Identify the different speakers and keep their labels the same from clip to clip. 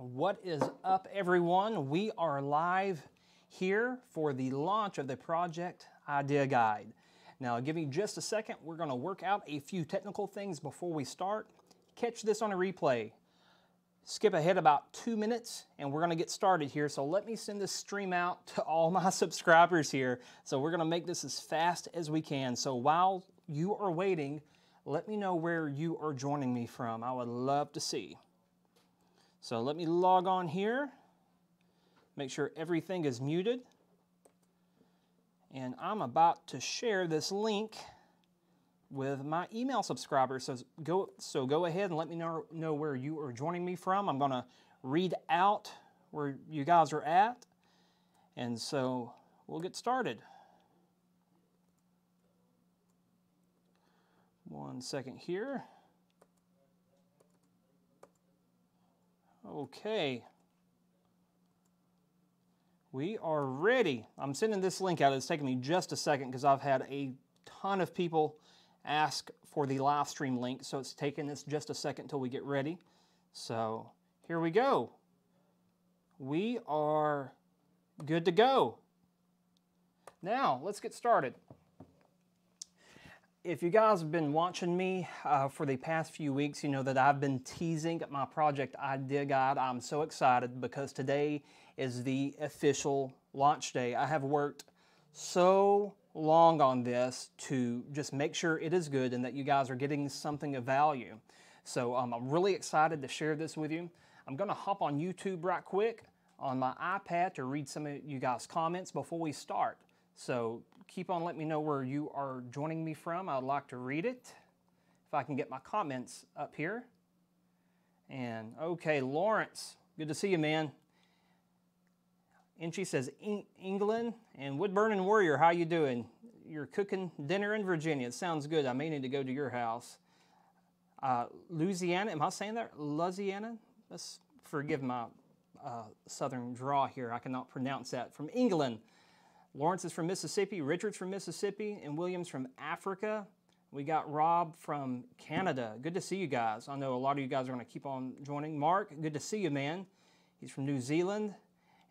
Speaker 1: What is up, everyone? We are live here for the launch of the Project Idea Guide. Now, give me just a second. We're going to work out a few technical things before we start. Catch this on a replay. Skip ahead about two minutes and we're going to get started here. So let me send this stream out to all my subscribers here. So we're going to make this as fast as we can. So while you are waiting, let me know where you are joining me from. I would love to see. So let me log on here, make sure everything is muted. And I'm about to share this link with my email subscribers. So go, so go ahead and let me know, know where you are joining me from. I'm going to read out where you guys are at. And so we'll get started. One second here. Okay. We are ready. I'm sending this link out. It's taking me just a second because I've had a ton of people ask for the live stream link, so it's taking us just a second until we get ready. So here we go. We are good to go. Now, let's get started if you guys have been watching me uh, for the past few weeks, you know that I've been teasing my project Idea Guide. I'm so excited because today is the official launch day. I have worked so long on this to just make sure it is good and that you guys are getting something of value. So um, I'm really excited to share this with you. I'm going to hop on YouTube right quick on my iPad to read some of you guys' comments before we start. So keep on letting me know where you are joining me from. I'd like to read it. If I can get my comments up here. And okay, Lawrence, good to see you, man. And she says, England and Wood Burning Warrior, how you doing? You're cooking dinner in Virginia. It sounds good. I may need to go to your house. Uh, Louisiana, am I saying that? Louisiana? Let's forgive my uh, southern draw here. I cannot pronounce that. From England. Lawrence is from Mississippi, Richard's from Mississippi, and Williams from Africa. We got Rob from Canada. Good to see you guys. I know a lot of you guys are going to keep on joining. Mark, good to see you, man. He's from New Zealand.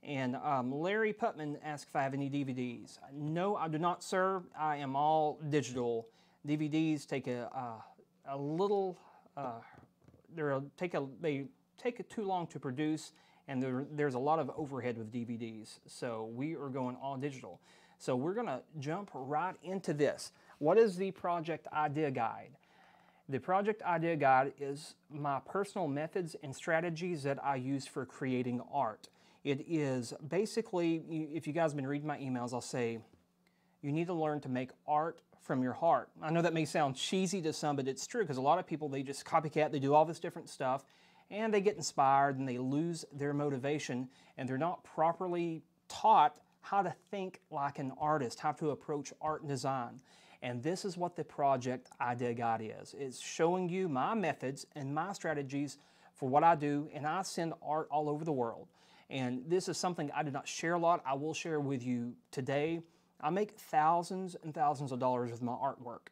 Speaker 1: And um, Larry Putman asked if I have any DVDs. No, I do not, sir. I am all digital. DVDs take a, uh, a little, uh, they're take a, they take too long to produce and there, there's a lot of overhead with DVDs. So we are going all digital. So we're to jump right into this. What is the Project Idea Guide? The Project Idea Guide is my personal methods and strategies that I use for creating art. It is basically, if you guys have been reading my emails, I'll say, you need to learn to make art from your heart. I know that may sound cheesy to some, but it's true because a lot of people, they just copycat, they do all this different stuff, and they get inspired and they lose their motivation and they're not properly taught how to think like an artist, how to approach art and design. And this is what the project Idea Guide is. It's showing you my methods and my strategies for what I do, and I send art all over the world. And this is something I do not share a lot. I will share with you today. I make thousands and thousands of dollars with my artwork.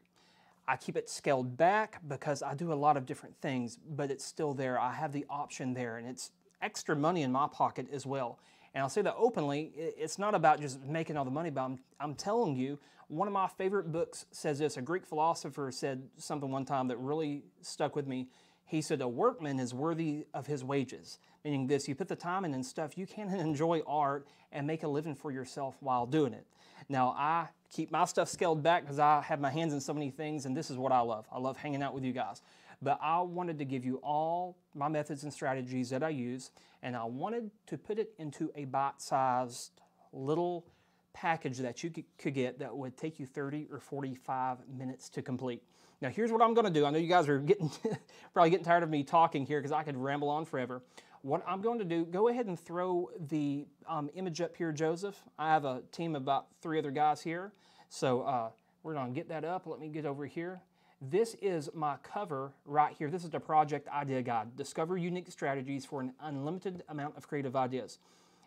Speaker 1: I keep it scaled back because I do a lot of different things, but it's still there. I have the option there, and it's extra money in my pocket as well. And I'll say that openly, it's not about just making all the money, but I'm, I'm telling you, one of my favorite books says this. A Greek philosopher said something one time that really stuck with me. He said, A workman is worthy of his wages. Meaning this, you put the time in and stuff, you can enjoy art and make a living for yourself while doing it. Now, I keep my stuff scaled back because I have my hands in so many things, and this is what I love. I love hanging out with you guys. But I wanted to give you all my methods and strategies that I use, and I wanted to put it into a bite sized little package that you could get that would take you 30 or 45 minutes to complete. Now here's what I'm going to do. I know you guys are getting probably getting tired of me talking here because I could ramble on forever. What I'm going to do, go ahead and throw the um, image up here, Joseph. I have a team of about three other guys here. So uh, we're going to get that up. Let me get over here. This is my cover right here. This is the project idea guide. Discover unique strategies for an unlimited amount of creative ideas.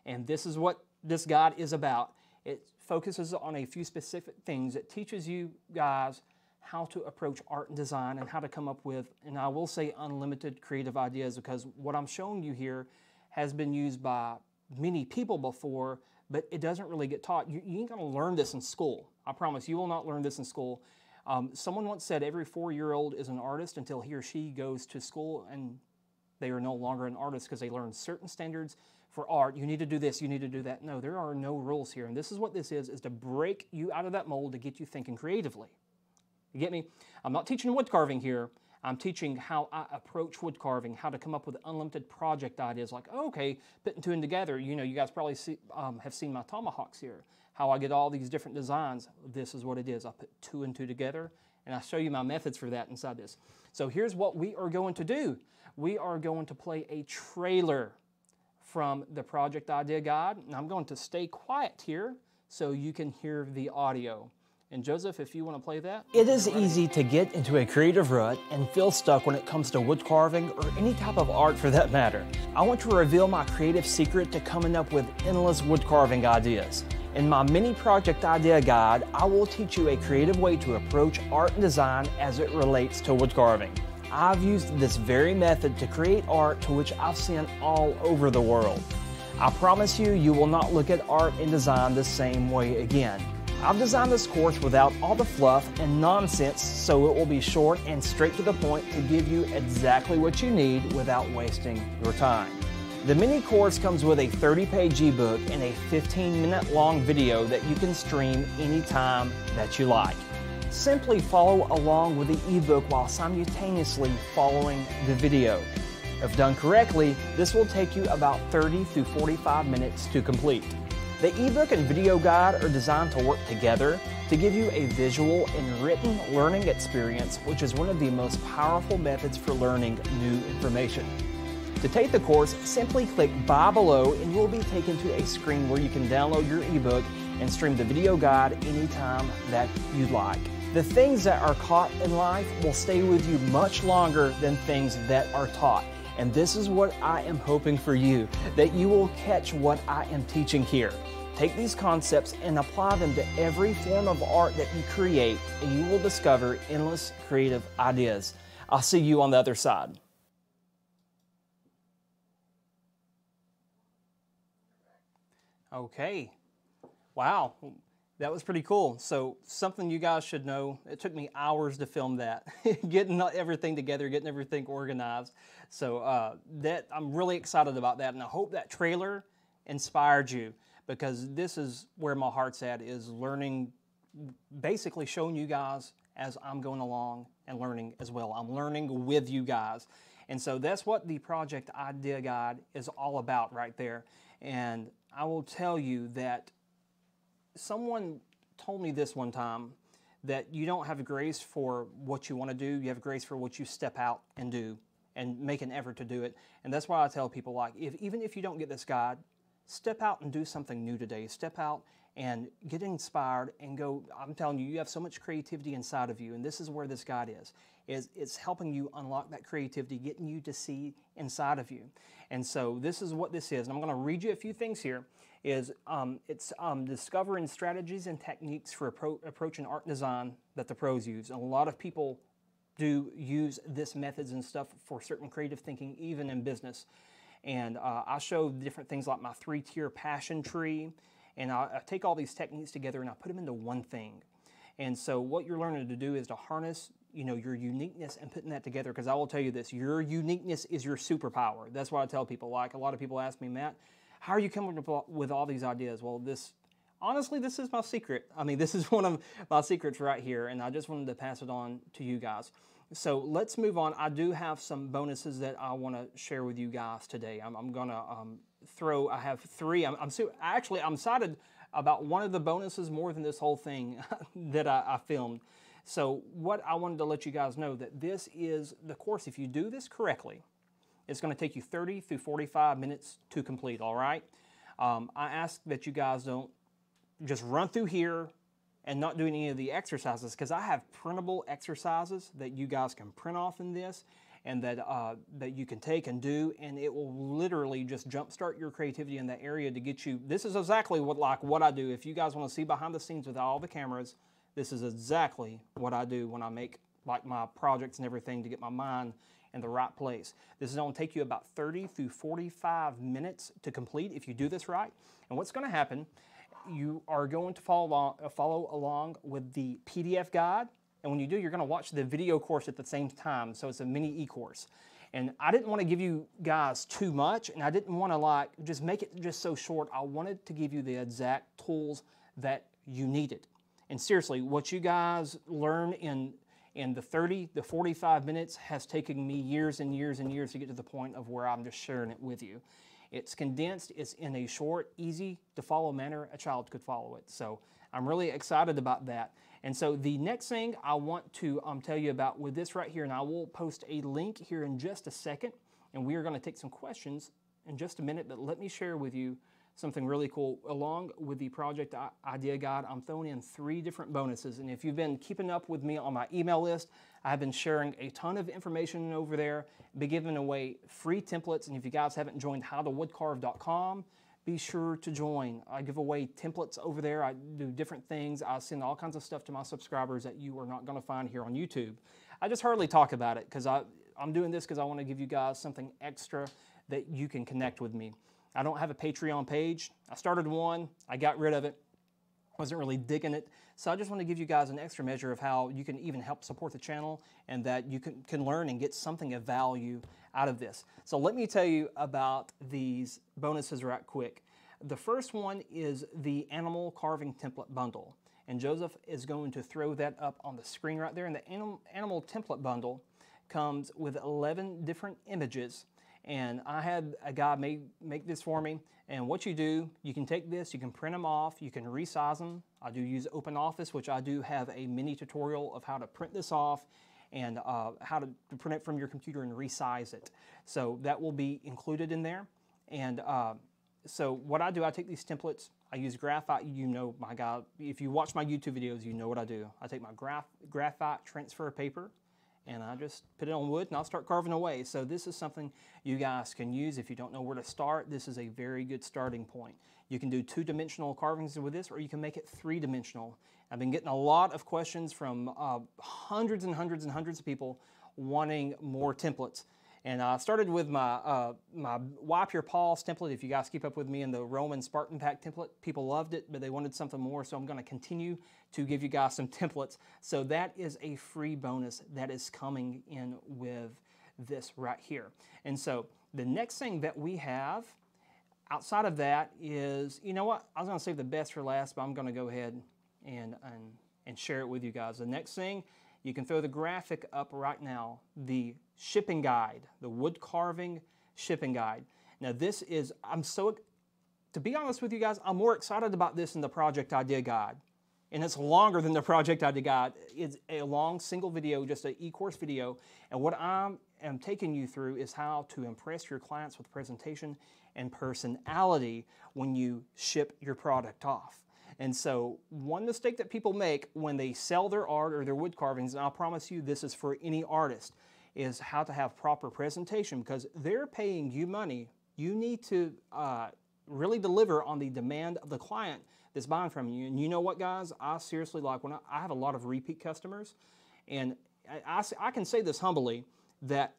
Speaker 1: And this is what this guide is about. It focuses on a few specific things. It teaches you guys how to approach art and design and how to come up with, and I will say unlimited creative ideas because what I'm showing you here has been used by many people before, but it doesn't really get taught. You, you ain't gonna learn this in school. I promise you will not learn this in school. Um, someone once said every four year old is an artist until he or she goes to school and they are no longer an artist because they learn certain standards for art. You need to do this, you need to do that. No, there are no rules here. And this is what this is, is to break you out of that mold to get you thinking creatively. You get me? I'm not teaching wood carving here. I'm teaching how I approach wood carving, how to come up with unlimited project ideas like, okay, putting two and together. You know, you guys probably see, um, have seen my tomahawks here, how I get all these different designs. This is what it is. I put two and two together, and I show you my methods for that inside this. So here's what we are going to do. We are going to play a trailer from the Project Idea Guide, and I'm going to stay quiet here so you can hear the audio. And Joseph, if you want to play that. It is easy to get into a creative rut and feel stuck when it comes to wood carving or any type of art for that matter. I want to reveal my creative secret to coming up with endless wood carving ideas. In my mini project idea guide, I will teach you a creative way to approach art and design as it relates to wood carving. I've used this very method to create art to which I've seen all over the world. I promise you, you will not look at art and design the same way again. I've designed this course without all the fluff and nonsense so it will be short and straight to the point to give you exactly what you need without wasting your time. The mini course comes with a 30 page ebook and a 15 minute long video that you can stream anytime that you like. Simply follow along with the ebook while simultaneously following the video. If done correctly, this will take you about 30 to 45 minutes to complete. The ebook and video guide are designed to work together to give you a visual and written learning experience, which is one of the most powerful methods for learning new information. To take the course, simply click buy below and you will be taken to a screen where you can download your ebook and stream the video guide anytime that you'd like. The things that are caught in life will stay with you much longer than things that are taught. And this is what I am hoping for you that you will catch what I am teaching here. Take these concepts and apply them to every form of art that you create, and you will discover endless creative ideas. I'll see you on the other side. Okay. Wow. That was pretty cool. So, something you guys should know it took me hours to film that, getting everything together, getting everything organized. So, uh, that I'm really excited about that, and I hope that trailer inspired you because this is where my heart's at is learning, basically showing you guys as I'm going along and learning as well. I'm learning with you guys. And so that's what the Project Idea Guide is all about right there. And I will tell you that someone told me this one time that you don't have grace for what you want to do, you have grace for what you step out and do and make an effort to do it. And that's why I tell people like if even if you don't get this guide, step out and do something new today. Step out and get inspired and go. I'm telling you, you have so much creativity inside of you, and this is where this guide is. Is it's helping you unlock that creativity, getting you to see inside of you. And so this is what this is. And I'm going to read you a few things here. Is um, it's um, discovering strategies and techniques for appro- approaching art design that the pros use. And a lot of people do use this methods and stuff for certain creative thinking, even in business. And uh, I show different things like my three tier passion tree. And I, I take all these techniques together and I put them into one thing. And so what you're learning to do is to harness you know your uniqueness and putting that together because i will tell you this your uniqueness is your superpower that's what i tell people like a lot of people ask me matt how are you coming up with all these ideas well this honestly this is my secret i mean this is one of my secrets right here and i just wanted to pass it on to you guys so let's move on. I do have some bonuses that I want to share with you guys today. I'm, I'm going to um, throw, I have three. I'm, I'm actually, I'm excited about one of the bonuses more than this whole thing that I, I filmed. So what I wanted to let you guys know that this is the course. If you do this correctly, it's going to take you 30 through 45 minutes to complete, all right? Um, I ask that you guys don't just run through here, and not doing any of the exercises because I have printable exercises that you guys can print off in this and that, uh, that you can take and do and it will literally just jumpstart your creativity in that area to get you, this is exactly what like what I do. If you guys want to see behind the scenes with all the cameras, this is exactly what I do when I make like my projects and everything to get my mind in the right place. This is going to take you about 30 through 45 minutes to complete if you do this right. And what's going to happen, you are going to follow along, uh, follow along with the PDF guide. And when you do, you're going to watch the video course at the same time. So it's a mini e-course. And I didn't want to give you guys too much, and I didn't want to like just make it just so short. I wanted to give you the exact tools that you needed. And seriously, what you guys learn in in the 30, the 45 minutes has taken me years and years and years to get to the point of where I'm just sharing it with you. It's condensed, it's in a short, easy to follow manner a child could follow it. So I'm really excited about that. And so the next thing I want to um, tell you about with this right here, and I will post a link here in just a second, and we are going to take some questions in just a minute, but let me share with you something really cool. Along with the project idea guide, I'm throwing in three different bonuses. And if you've been keeping up with me on my email list, I've been sharing a ton of information over there, be giving away free templates. And if you guys haven't joined howtowoodcarve.com, be sure to join. I give away templates over there. I do different things. I send all kinds of stuff to my subscribers that you are not going to find here on YouTube. I just hardly talk about it because I'm doing this because I want to give you guys something extra that you can connect with me. I don't have a Patreon page. I started one, I got rid of it. Wasn't really digging it. So I just want to give you guys an extra measure of how you can even help support the channel and that you can, can learn and get something of value out of this. So let me tell you about these bonuses right quick. The first one is the animal carving template bundle. And Joseph is going to throw that up on the screen right there. And the animal, animal template bundle comes with 11 different images. And I had a guy make, make this for me. And what you do, you can take this, you can print them off, you can resize them. I do use OpenOffice, which I do have a mini tutorial of how to print this off and uh, how to print it from your computer and resize it. So that will be included in there. And uh, so what I do, I take these templates, I use graphite, you know my guy, if you watch my YouTube videos, you know what I do. I take my graph, graphite transfer paper, and I just put it on wood and I'll start carving away. So this is something you guys can use if you don't know where to start. This is a very good starting point. You can do two-dimensional carvings with this or you can make it three-dimensional. I've been getting a lot of questions from uh, hundreds and hundreds and hundreds of people wanting more templates. And I started with my, uh, my Wipe Your Paws template. If you guys keep up with me in the Roman Spartan Pack template, people loved it, but they wanted something more. So I'm going to continue to give you guys some templates. So that is a free bonus that is coming in with this right here. And so the next thing that we have outside of that is, you know what? I was going to save the best for last, but I'm going to go ahead and, and, and share it with you guys. The next thing, you can throw the graphic up right now, the shipping guide, the wood carving shipping guide. Now this is, I'm so, to be honest with you guys, I'm more excited about this than the project idea guide. And it's longer than the project idea guide. It's a long single video, just an e-course video. And what I am taking you through is how to impress your clients with presentation and personality when you ship your product off. And so, one mistake that people make when they sell their art or their wood carvings, and I'll promise you this is for any artist, is how to have proper presentation because they're paying you money. You need to uh, really deliver on the demand of the client that's buying from you. And you know what, guys? I seriously like when I, I have a lot of repeat customers, and I, I, I can say this humbly that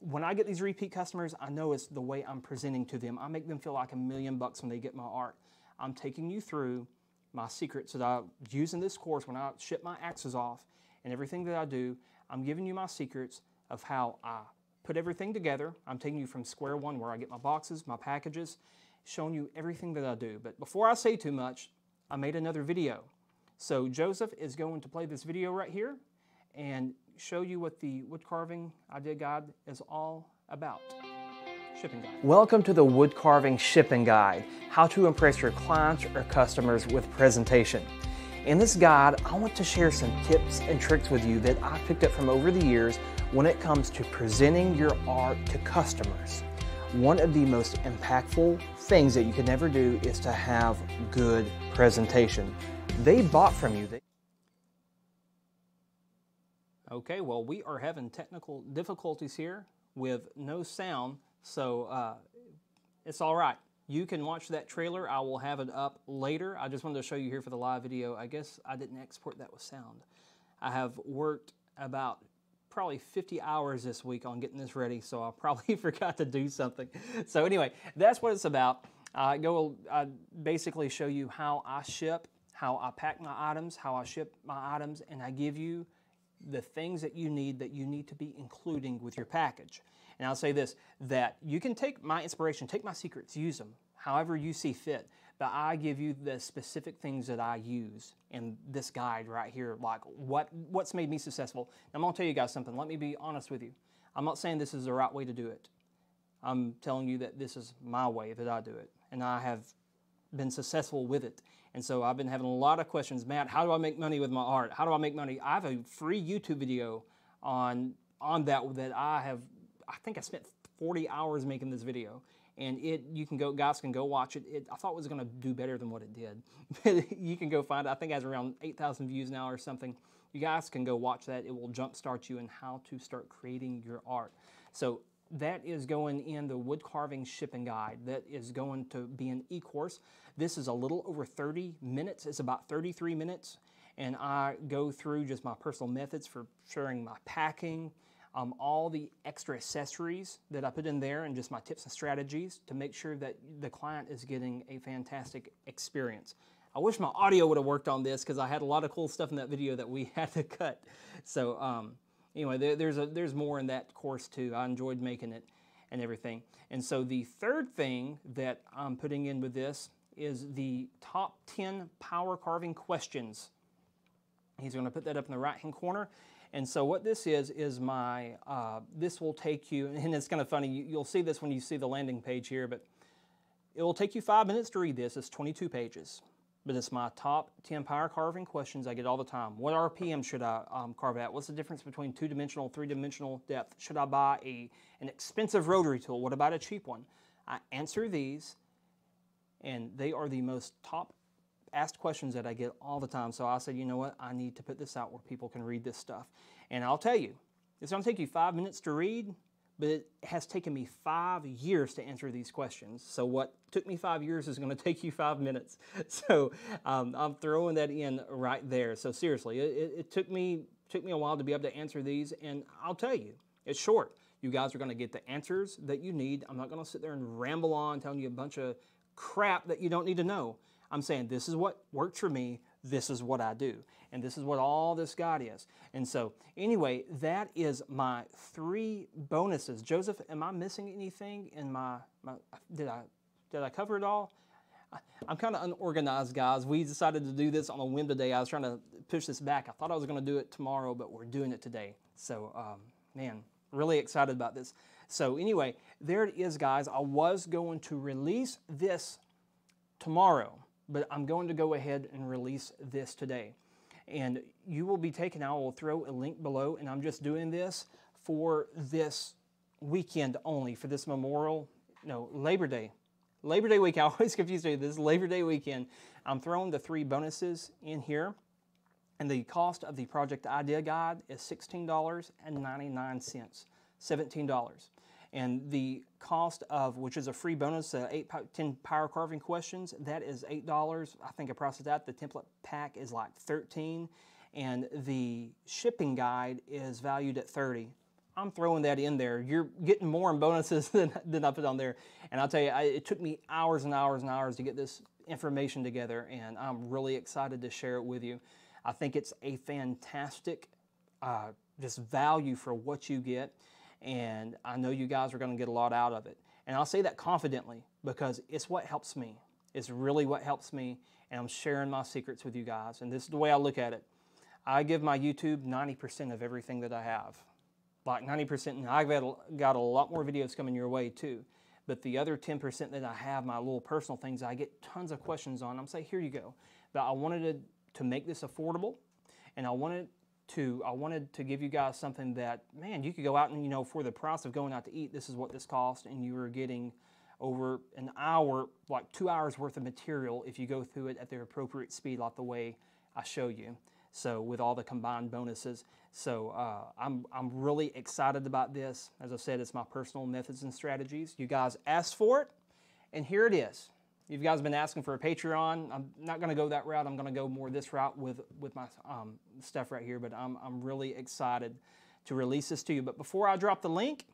Speaker 1: when I get these repeat customers, I know it's the way I'm presenting to them. I make them feel like a million bucks when they get my art. I'm taking you through my secrets that I use in this course when I ship my axes off and everything that I do. I'm giving you my secrets of how I put everything together. I'm taking you from square one where I get my boxes, my packages, showing you everything that I do. But before I say too much, I made another video. So Joseph is going to play this video right here and show you what the wood carving idea guide is all about. Shipping Guide. Welcome to the Wood Carving Shipping Guide, how to impress your clients or customers with presentation. In this guide, I want to share some tips and tricks with you that I picked up from over the years when it comes to presenting your art to customers. One of the most impactful things that you can never do is to have good presentation. They bought from you. Okay, well, we are having technical difficulties here with no sound. So uh, it's all right. You can watch that trailer. I will have it up later. I just wanted to show you here for the live video. I guess I didn't export that with sound. I have worked about probably 50 hours this week on getting this ready, so I probably forgot to do something. So anyway, that's what it's about. I go, I basically show you how I ship, how I pack my items, how I ship my items, and I give you the things that you need that you need to be including with your package. And I'll say this, that you can take my inspiration, take my secrets, use them however you see fit. But I give you the specific things that I use in this guide right here, like what, what's made me successful. I'm gonna tell you guys something, let me be honest with you. I'm not saying this is the right way to do it. I'm telling you that this is my way that I do it. And I have been successful with it. And so I've been having a lot of questions. Matt, how do I make money with my art? How do I make money? I have a free YouTube video on on that that I have I think I spent 40 hours making this video and it you can go guys can go watch it, it i thought it was to do better than what it did. You can go find it. I think it has around 8000 views now or something. You guys can go watch that. It will jumpstart you in how to start creating your art. So that is going in the wood carving shipping guide. That is going to be an e-course. This is a little over 30 minutes. It's about 33 minutes. And i go through just my personal methods for sharing my packing um, all the extra accessories that I put in there and just my tips and strategies to make sure that the client is getting a fantastic experience. I wish my audio would have worked on this because I had a lot of cool stuff in that video that we had to cut. So um, anyway, there, there's, a, there's more in that course too. I enjoyed making it and everything. And so the third thing that I'm putting in with this is the top 10 power carving questions. He's going to put that up in the right hand corner. And so what this is, is my, uh, this will take you, and it's kind of funny, you, will see this when you see the landing page here, but it will take you five minutes to read this. It's 22 pages, but it's my top 10 power carving questions I get all the time. What RPM should I um, carve at? What's the difference between two-dimensional, three-dimensional depth? Should I buy a, an expensive rotary tool? What about a cheap one? I answer these, and they are the most top asked questions that I get all the time. So I said, you know what? I need to put this out where people can read this stuff. And I'll tell you, it's going to take you five minutes to read, but it has taken me five years to answer these questions. So what took me five years is going to take you five minutes. So um, I'm throwing that in right there. So seriously, it, it took me took me a while to be able to answer these, and I'll tell you, it's short. You guys are going to get the answers that you need. I'm not going to sit there and ramble on telling you a bunch of crap that you don't need to know. I'm saying this is what worked for me, this is what I do. And this is what all this God is. And so, anyway, that is my three bonuses. Joseph, am I missing anything in my, my did I did I cover it all? I'm kind of unorganized, guys. We decided to do this on a whim today. I was trying to push this back. I thought I was going to do it tomorrow, but we're doing it today. So, um, man, really excited about this. So, anyway, there it is, guys. I was going to release this tomorrow but I'm going to go ahead and release this today. And you will be taken, I will throw a link below, and I'm just doing this for this weekend only, for this Memorial, no, Labor Day. Labor Day week, I always confuse you, this Labor Day weekend. I'm throwing the three bonuses in here. And the cost of the project idea guide is $16.99, $17 and the cost of, which is a free bonus, uh, eight, 10 power carving questions, that is $8. I think I priced that. The template pack is like 13 and the shipping guide is valued at 30 I'm throwing that in there. You're getting more in bonuses than, than I put on there. And I'll tell you, I, it took me hours and hours and hours to get this information together, and I'm really excited to share it with you. I think it's a fantastic uh, just value for what you get and I know you guys are going to get a lot out of it. And I'll say that confidently because it's what helps me. It's really what helps me, and I'm sharing my secrets with you guys. And this is the way I look at it. I give my YouTube 90% of everything that I have. Like 90%, and I've got a lot more videos coming your way too. But the other 10% that I have, my little personal things, I get tons of questions on. I'm saying, here you go. But I wanted to, to make this affordable, and I wanted to I wanted to give you guys something that man you could go out and you know for the price of going out to eat this is what this cost and you were getting over an hour like two hours worth of material if you go through it at the appropriate speed like the way I show you. So with all the combined bonuses. So uh, I'm, I'm really excited about this. As I said it's my personal methods and strategies. You guys asked for it and here it is you guys have been asking for a Patreon. I'm not going to go that route. I'm going to go more this route with, with my um, stuff right here, but I'm, I'm really excited to release this to you. But before I drop the link,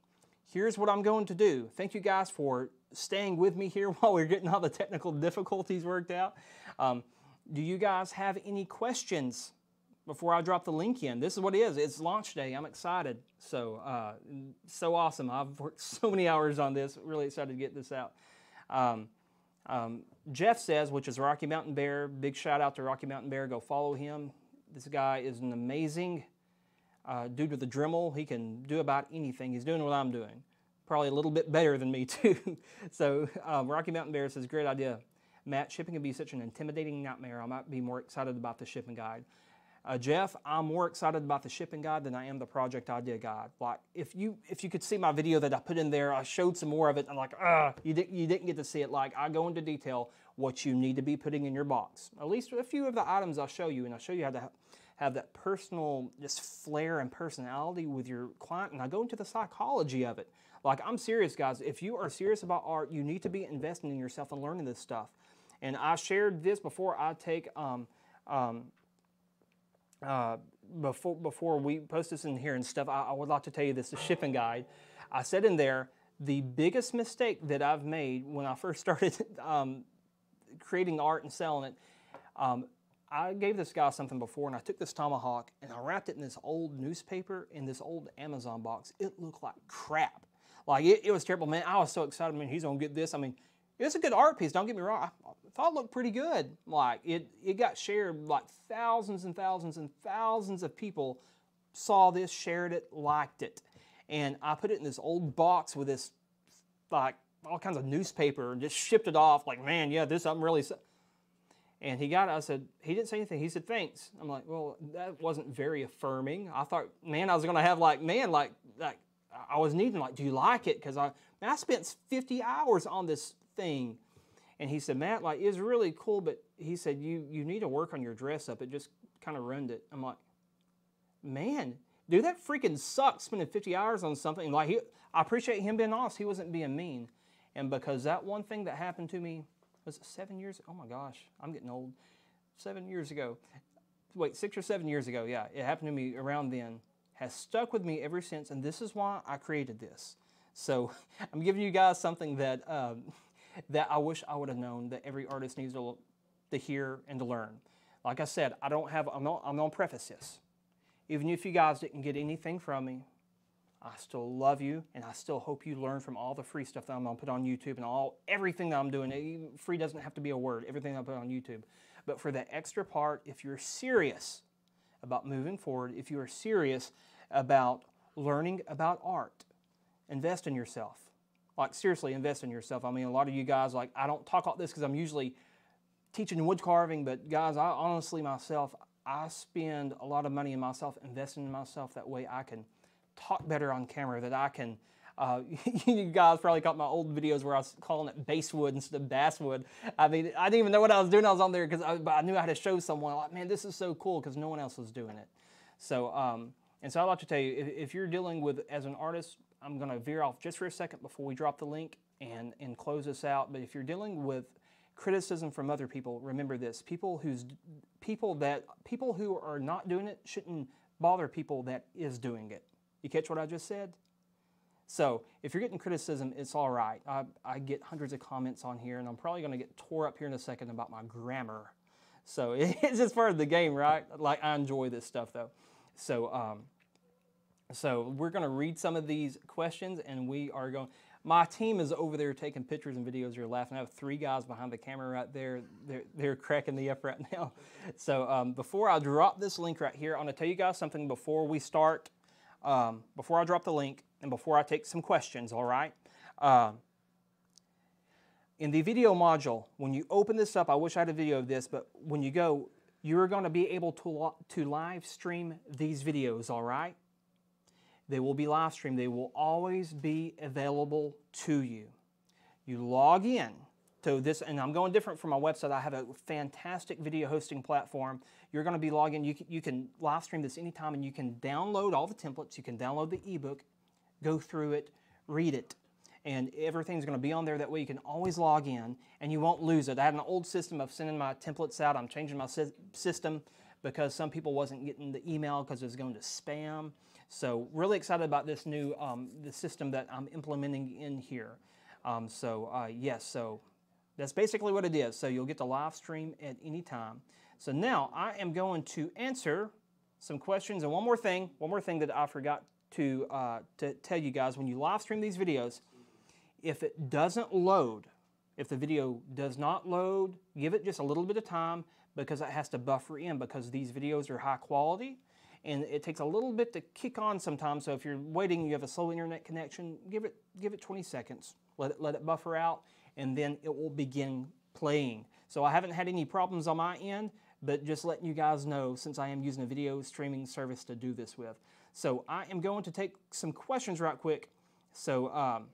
Speaker 1: here's what I'm going to do. Thank you guys for staying with me here while we're getting all the technical difficulties worked out. Um, do you guys have any questions before I drop the link in? This is what it is. It's launch day. I'm excited. So, uh, so awesome. I've worked so many hours on this. Really excited to get this out. Um, um, Jeff says, which is Rocky Mountain Bear. Big shout out to Rocky Mountain Bear. Go follow him. This guy is an amazing uh, dude with a Dremel. He can do about anything. He's doing what I'm doing. Probably a little bit better than me, too. so, um, Rocky Mountain Bear says, great idea. Matt, shipping can be such an intimidating nightmare. I might be more excited about the shipping guide. Uh, Jeff, I'm more excited about the shipping guide than I am the project idea guide. Like, if you if you could see my video that I put in there, I showed some more of it. I'm like, ah, you didn't you didn't get to see it. Like, I go into detail what you need to be putting in your box. At least a few of the items I'll show you, and I'll show you how to have that personal just flair and personality with your client. And I go into the psychology of it. Like, I'm serious, guys. If you are serious about art, you need to be investing in yourself and learning this stuff. And I shared this before I take. Um, um, uh, before before we post this in here and stuff, I, I would like to tell you this: the shipping guide. I said in there the biggest mistake that I've made when I first started um, creating art and selling it. Um, I gave this guy something before, and I took this tomahawk and I wrapped it in this old newspaper in this old Amazon box. It looked like crap. Like it, it was terrible, man. I was so excited. man, he's gonna get this. I mean, it's a good art piece. Don't get me wrong. I thought it looked pretty good. Like it, it got shared. Like thousands and thousands and thousands of people saw this, shared it, liked it, and I put it in this old box with this, like all kinds of newspaper, and just shipped it off. Like, man, yeah, this I'm really. And he got it. I said, he didn't say anything. He said, thanks. I'm like, well, that wasn't very affirming. I thought, man, I was going to have like, man, like, like, I was needing, like, do you like it? Because I, I spent 50 hours on this thing. And he said, Matt, like, it's really cool, but he said, you, you need to work on your dress up. It just kind of ruined it. I'm like, man, dude, that freaking sucks spending 50 hours on something. Like, he, I appreciate him being honest. He wasn't being mean. And because that one thing that happened to me was seven years? Oh my gosh, I'm getting old. Seven years ago. Wait, six or seven years ago. Yeah, it happened to me around then. Has stuck with me ever since. And this is why I created this. So I'm giving you guys something that um, that I wish I would have known that every artist needs to, to hear and to learn. Like I said, I don't have, I'm not, I'm to preface this. Even if you guys didn't get anything from me, I still love you and I still hope you learn from all the free stuff that I'm to put on YouTube and all everything that I'm doing. Free doesn't have to be a word, everything I put on YouTube. But for the extra part, if you're serious about moving forward, if you are serious about learning about art, invest in yourself. Like seriously, invest in yourself. I mean, a lot of you guys like I don't talk about this because I'm usually teaching wood carving, but guys, I honestly myself I spend a lot of money in myself, investing in myself. That way, I can talk better on camera. That I can. Uh, you guys probably caught my old videos where I was calling it basswood instead of basswood. I mean, I didn't even know what I was doing. I was on there because I, I, knew I had to show someone. Like, man, this is so cool because no one else was doing it. So, um, and so I'd like to tell you, if, if you're dealing with as an artist, I'm going to veer off just for a second before we drop the link and, and close this out. But if you're dealing with criticism from other people, remember this: people who's people that people who are not doing it shouldn't bother people that is doing it. You catch what I just said? So if you're getting criticism, it's all right. I, I get hundreds of comments on here, and I'm probably going to get tore up here in a second about my grammar. So it's just part of the game, right? Like I enjoy this stuff though. So um, so we're going to read some of these questions and we are going, my team is over there taking pictures and videos. You're laughing. I have three guys behind the camera right there. They're, they're cracking the up right now. So um, before I drop this link right here, I want to tell you guys something before we start, um, before I drop the link and before I take some questions, all right? Uh, in the video module, when you open this up, I wish I had a video of this, but when you go, you're going to be able to, to live stream these videos, all right? They will be live streamed. They will always be available to you. You log in to this, and I'm going different from my website. I have a fantastic video hosting platform. You're going to be logging. You can, you can live stream this anytime, and you can download all the templates. You can download the ebook, go through it, read it, and everything's going to be on there. That way, you can always log in, and you won't lose it. I had an old system of sending my templates out. I'm changing my system because some people wasn't getting the email because it was going to spam. So really excited about this new um, the system that I'm implementing in here. Um, so uh, yes, so that's basically what it is. So you'll get the live stream at any time. So now I am going to answer some questions. And one more thing, one more thing that I forgot to, uh, to tell you guys, when you live stream these videos, if it doesn't load, if the video does not load, give it just a little bit of time because it has to buffer in because these videos are high quality and it takes a little bit to kick on sometimes. So if you're waiting, you have a slow internet connection, give it, give it 20 seconds. Let it, let it buffer out and then it will begin playing. So I haven't had any problems on my end, but just letting you guys know since I am using a video streaming service to do this with. So I am going to take some questions right quick. So um,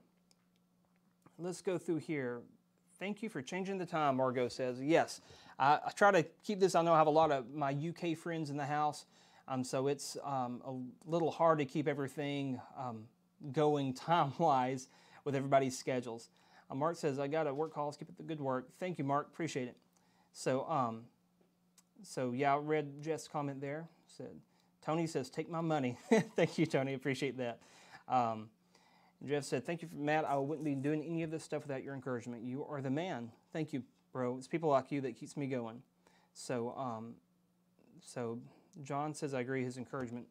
Speaker 1: let's go through here. Thank you for changing the time, Margot says. Yes, I, I, try to keep this. I know I have a lot of my UK friends in the house, um, so it's um, a little hard to keep everything um, going time-wise with everybody's schedules. Uh, Mark says, I got a work calls. Keep up the good work. Thank you, Mark. Appreciate it. So, um, so yeah, I read Jeff's comment there. Said, Tony says, take my money. Thank you, Tony. Appreciate that. Um, Jeff said, thank you, for, Matt. I wouldn't be doing any of this stuff without your encouragement. You are the man. Thank you, bro. It's people like you that keeps me going. So, um, so John says, I agree. His encouragement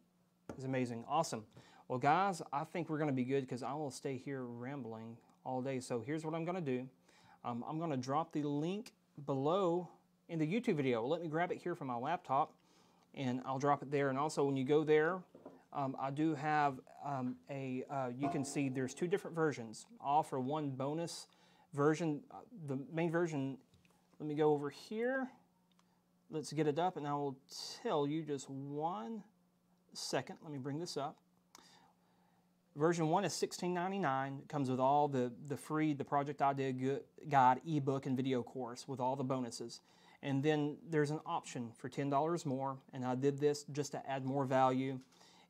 Speaker 1: is amazing. Awesome. Well, guys, I think we're going to be good because I will stay here rambling all day. So here's what I'm going to do. Um, I'm going to drop the link below in the YouTube video. Let me grab it here from my laptop and I'll drop it there. And also when you go there, um, I do have um, a, uh, you can see there's two different versions, all offer one bonus version. Uh, the main version, let me go over here. Let's get it up and I will tell you just one second. Let me bring this up. Version 1 is $16.99. It comes with all the, the free, the Project Idea Guide ebook and video course with all the bonuses. And then there's an option for $10 more, and I did this just to add more value,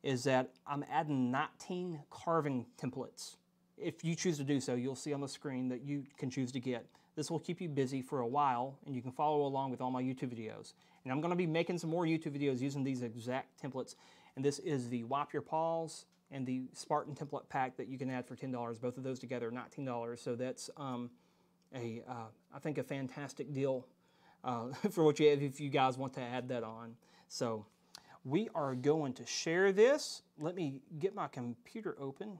Speaker 1: is that I'm adding 19 carving templates. If you choose to do so, you'll see on the screen that you can choose to get. This will keep you busy for a while, and you can follow along with all my YouTube videos. And I'm going to be making some more YouTube videos using these exact templates. And this is the Wipe Your Paws, and the Spartan template pack that you can add for $10. Both of those together, $19. So that's um, a, uh, I think, a fantastic deal uh, for what you have if you guys want to add that on. So we are going to share this. Let me get my computer open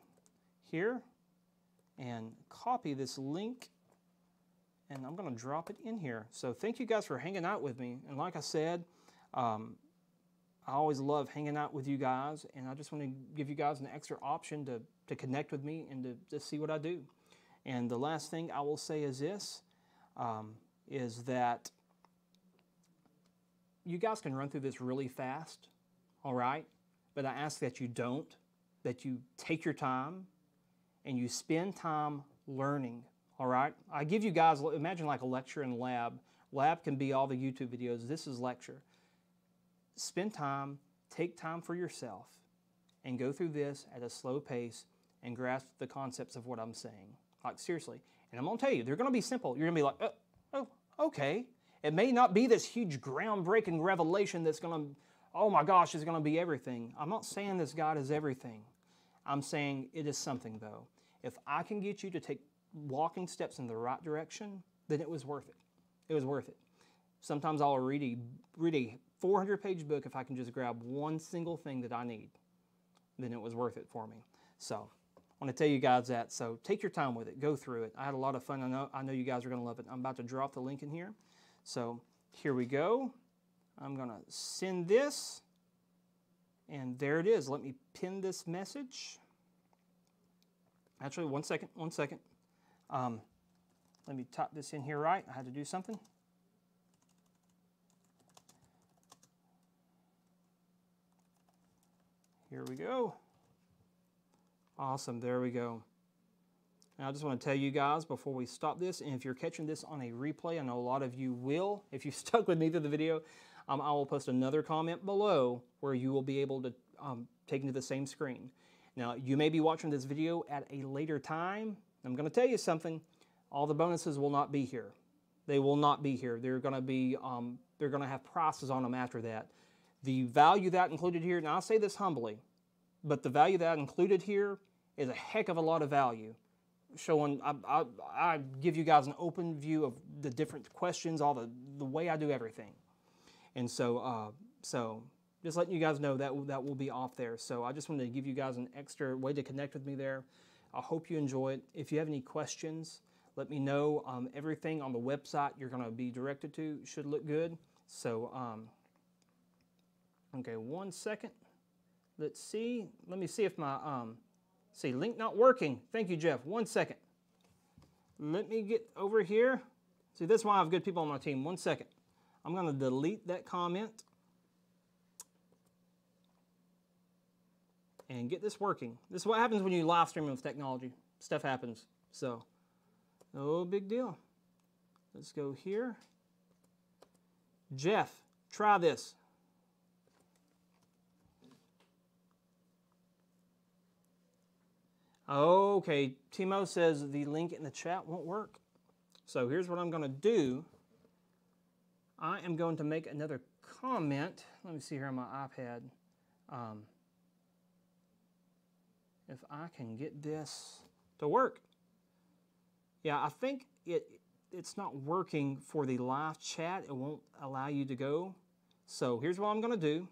Speaker 1: here and copy this link and I'm going to drop it in here. So thank you guys for hanging out with me. And like I said, um, I always love hanging out with you guys, and I just want to give you guys an extra option to, to connect with me and to, to see what I do. And the last thing I will say is this, um, is that you guys can run through this really fast, all right? But I ask that you don't, that you take your time and you spend time learning, all right? I give you guys, imagine like a lecture in lab. Lab can be all the YouTube videos. This is lecture spend time, take time for yourself, and go through this at a slow pace and grasp the concepts of what I'm saying. Like, seriously. And I'm going to tell you, they're going to be simple. You're going to be like, oh, oh, okay. It may not be this huge groundbreaking revelation that's going to, oh my gosh, is going to be everything. I'm not saying this God is everything. I'm saying it is something, though. If I can get you to take walking steps in the right direction, then it was worth it. It was worth it. Sometimes I'll read a, read a 400 page book if I can just grab one single thing that I need. Then it was worth it for me. So I want to tell you guys that. So take your time with it. Go through it. I had a lot of fun. I know, I know you guys are going to love it. I'm about to drop the link in here. So here we go. I'm going to send this. And there it is. Let me pin this message. Actually, one second, one second. Um, let me type this in here right. I had to do something. Here we go. Awesome, there we go. Now I just want to tell you guys before we stop this, and if you're catching this on a replay, I know a lot of you will. If you stuck with me through the video, um, I will post another comment below where you will be able to um, take into the same screen. Now, you may be watching this video at a later time. I'm going to tell you something. All the bonuses will not be here. They will not be here. They're going to be, um, they're going to have prices on them after that. The value that included here, and I say this humbly, but the value that included here is a heck of a lot of value. Showing, I, I, I give you guys an open view of the different questions, all the, the way I do everything. And so, uh, so just letting you guys know that that will be off there. So I just wanted to give you guys an extra way to connect with me there. I hope you enjoy it. If you have any questions, let me know. Um, everything on the website you're going to be directed to should look good. So, um, okay, one second. Let's see. Let me see if my um, see link not working. Thank you, Jeff. One second. Let me get over here. See, that's why I have good people on my team. One second. I'm going to delete that comment and get this working. This is what happens when you live stream with technology. Stuff happens. So, no big deal. Let's go here. Jeff, try this. Okay, Timo says the link in the chat won't work. So here's what I'm going to do. I am going to make another comment. Let me see here on my iPad. Um, if I can get this to work. Yeah, I think it it's not working for the live chat. It won't allow you to go. So here's what I'm going to do.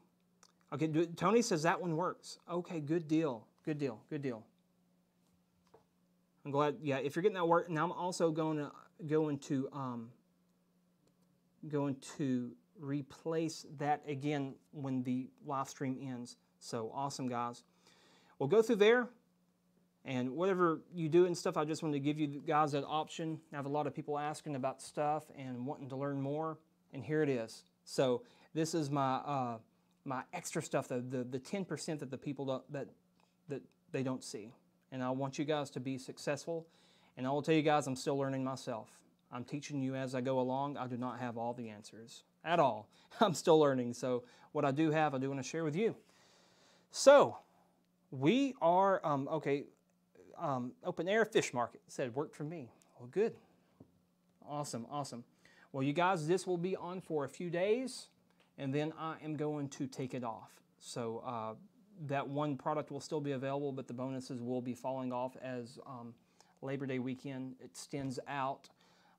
Speaker 1: Okay, do, Tony says that one works. Okay, good deal. Good deal. Good deal. I'm glad. Yeah, if you're getting that work, now I'm also going to going to um, going to replace that again when the live stream ends. So awesome, guys. We'll go through there. And whatever you do and stuff, I just wanted to give you guys that option. I have a lot of people asking about stuff and wanting to learn more, and here it is. So this is my uh, my extra stuff, the the, the 10% that the people don't, that that they don't see. And I want you guys to be successful. And I will tell you guys, I'm still learning myself. I'm teaching you as I go along. I do not have all the answers at all. I'm still learning. So what I do have, I do want to share with you. So we are um, okay um, open air fish market. Said worked for me. Well, good. Awesome, awesome. Well, you guys, this will be on for a few days, and then I am going to take it off. So uh, that one product will still be available, but the bonuses will be falling off as um, Labor Day weekend extends out.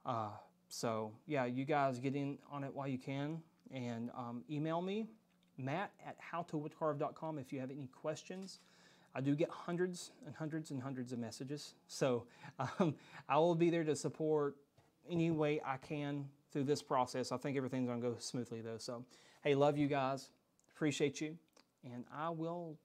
Speaker 1: Uh, so yeah, you guys get in on it while you can, and um, email me, Matt at howtowoodcarve.com if you have any questions. I do get hundreds and hundreds and hundreds of messages. So um, I will be there to support any way I can through this process. I think everything's going to go smoothly though. So, hey, love you guys. Appreciate you. And I will